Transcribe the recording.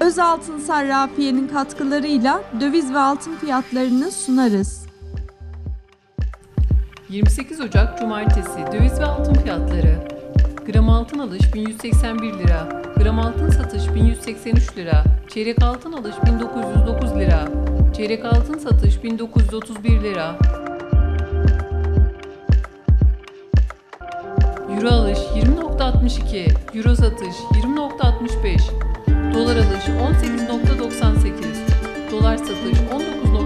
Özaltın Sarrafiye'nin katkılarıyla döviz ve altın fiyatlarını sunarız. 28 Ocak Cumartesi döviz ve altın fiyatları. Gram altın alış 1181 lira, gram altın satış 1183 lira, çeyrek altın alış 1909 lira, çeyrek altın satış 1931 lira. Euro alış 20.62, Euro satış 20.65, Dolar alış 18.98, Dolar satış 19.98